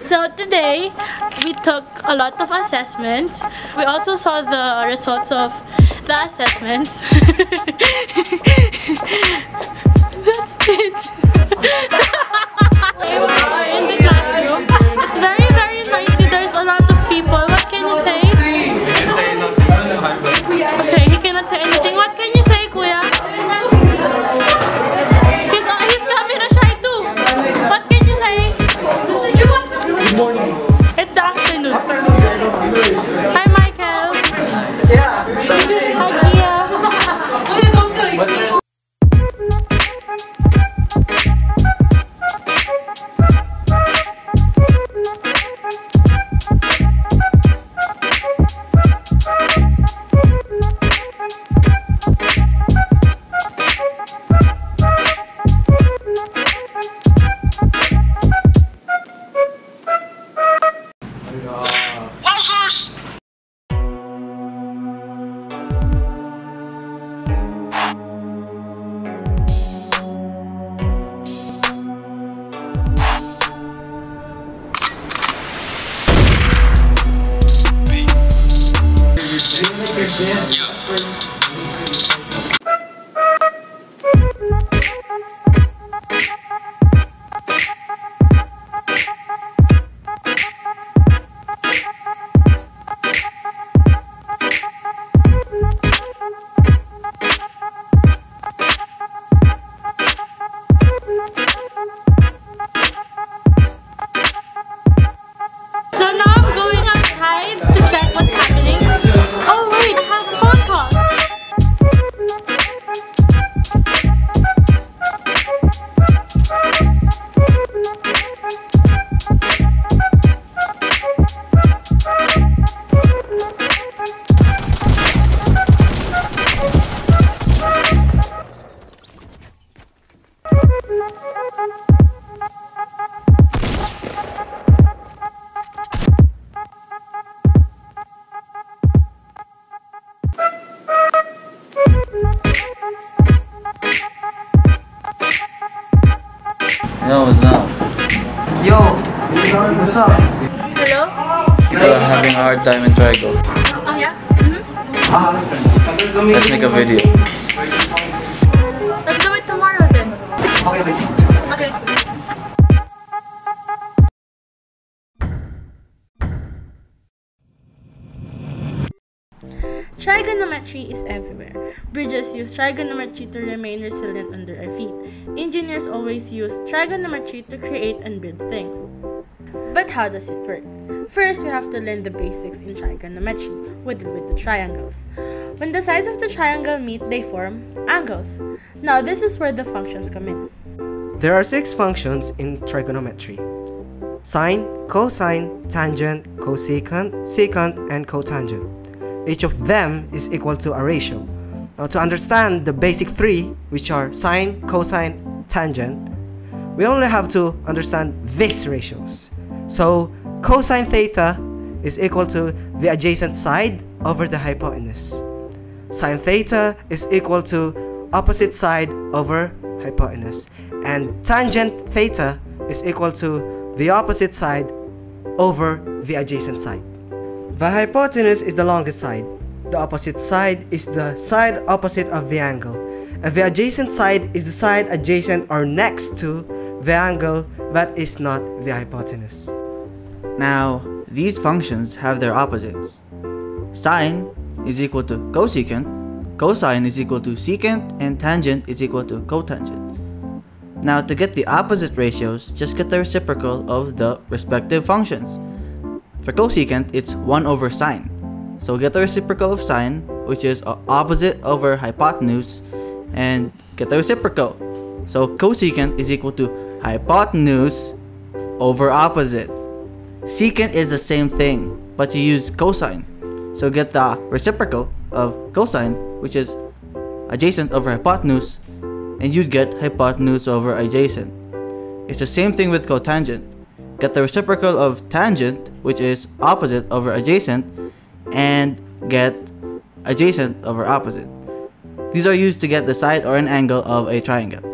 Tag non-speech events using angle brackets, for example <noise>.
So today, we took a lot of assessments. We also saw the results of the assessments. <laughs> That's it. <laughs> So Yo, what's up? Yo, what's up? Hello? People are having a hard time in Trigo. Oh yeah? Mhm. Ah, Let's make a video. Trigonometry is everywhere. Bridges use trigonometry to remain resilient under our feet. Engineers always use trigonometry to create and build things. But how does it work? First, we have to learn the basics in trigonometry, with with the triangles. When the sides of the triangle meet, they form angles. Now, this is where the functions come in. There are six functions in trigonometry sine, cosine, tangent, cosecant, secant, and cotangent. Each of them is equal to a ratio. Now, to understand the basic three, which are sine, cosine, tangent, we only have to understand these ratios. So, cosine theta is equal to the adjacent side over the hypotenuse. Sine theta is equal to opposite side over hypotenuse. And tangent theta is equal to the opposite side over the adjacent side. The hypotenuse is the longest side. The opposite side is the side opposite of the angle. And the adjacent side is the side adjacent or next to the angle that is not the hypotenuse. Now, these functions have their opposites. Sine is equal to cosecant, cosine is equal to secant, and tangent is equal to cotangent. Now, to get the opposite ratios, just get the reciprocal of the respective functions. For cosecant, it's 1 over sine. So get the reciprocal of sine, which is opposite over hypotenuse, and get the reciprocal. So cosecant is equal to hypotenuse over opposite. Secant is the same thing, but you use cosine. So get the reciprocal of cosine, which is adjacent over hypotenuse, and you'd get hypotenuse over adjacent. It's the same thing with cotangent. Get the reciprocal of tangent, which is opposite over adjacent, and get adjacent over opposite. These are used to get the side or an angle of a triangle.